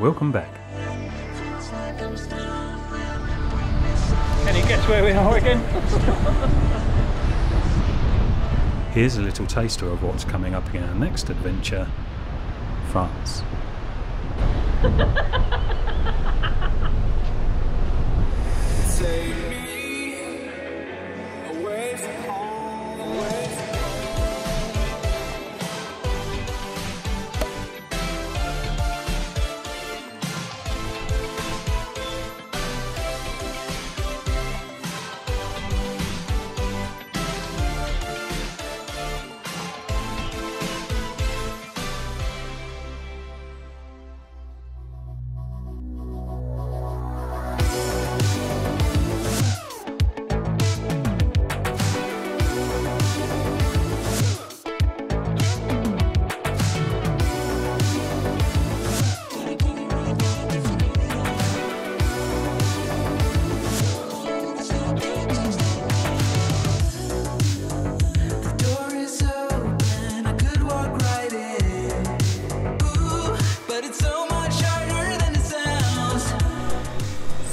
Welcome back. Can guess where we are again? Here's a little taster of what's coming up in our next adventure, France.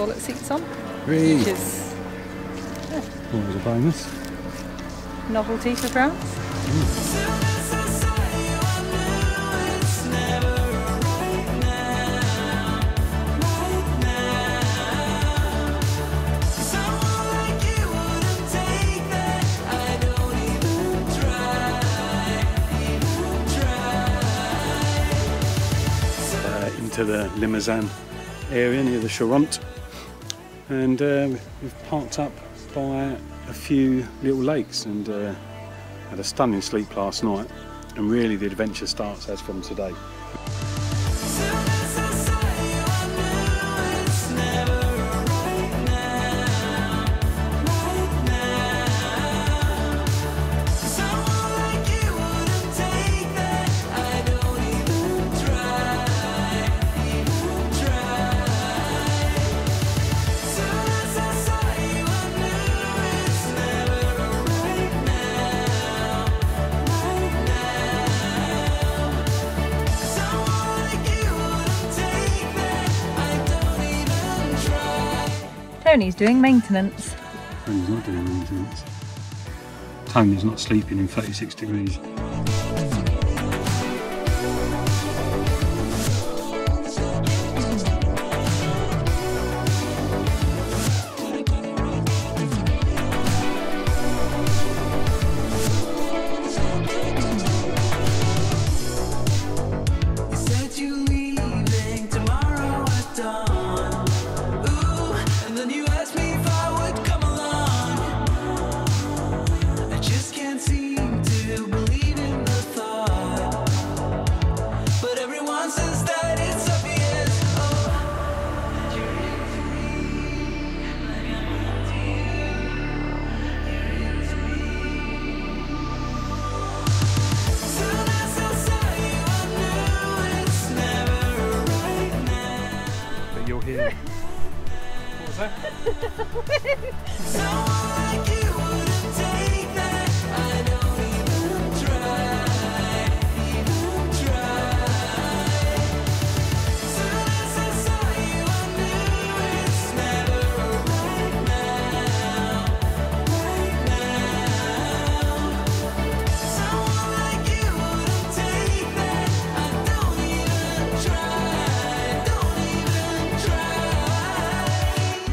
toilet seats on. Which is yeah. always a bonus. Novelty for France. Uh, into the Limousin area near the Charente and uh, we've parked up by a few little lakes and uh, had a stunning sleep last night and really the adventure starts as from today. Tony's doing maintenance. Tony's not doing maintenance. Tony's not sleeping in 36 degrees.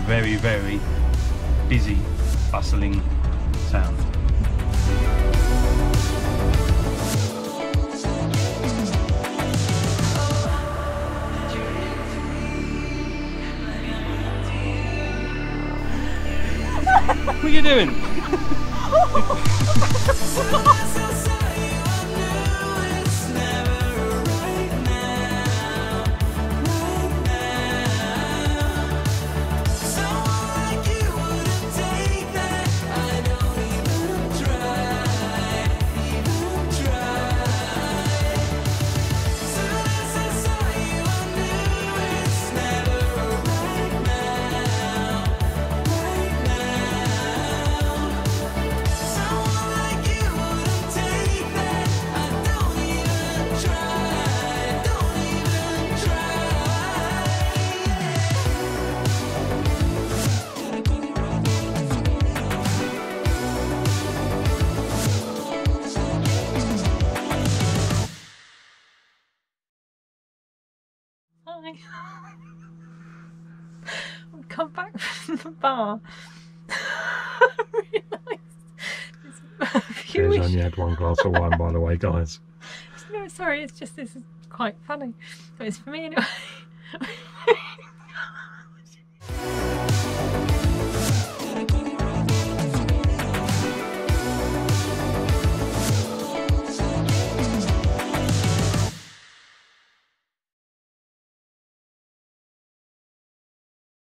very, very busy, bustling town. what are you doing? I've come back from the bar. I realised there's a few There's issues. only had one glass of wine, by the way, guys. No, sorry, it's just this is quite funny. But it's for me anyway.